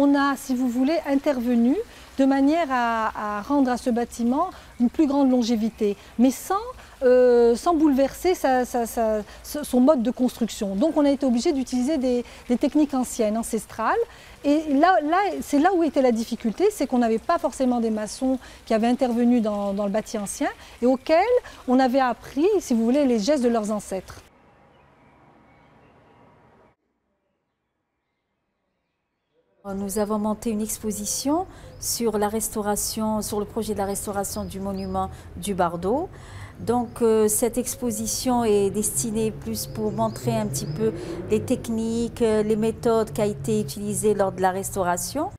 on a, si vous voulez, intervenu de manière à, rendre à ce bâtiment une plus grande longévité, mais sans, euh, bouleverser son mode de construction. Donc on a été obligé d'utiliser des, techniques anciennes, ancestrales. Et là, c'est là où était la difficulté, c'est qu'on n'avait pas forcément des maçons qui avaient intervenu dans, dans le bâti ancien et auxquels on avait appris, si vous voulez, les gestes de leurs ancêtres. Nous avons monté une exposition sur la restauration, sur le projet de la restauration du monument du Bardo. Donc euh, cette exposition est destinée plus pour montrer un petit peu les techniques, euh, les méthodes qui ont été utilisées lors de la restauration.